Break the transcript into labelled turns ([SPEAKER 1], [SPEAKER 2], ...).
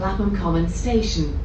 [SPEAKER 1] Clapham Common Station.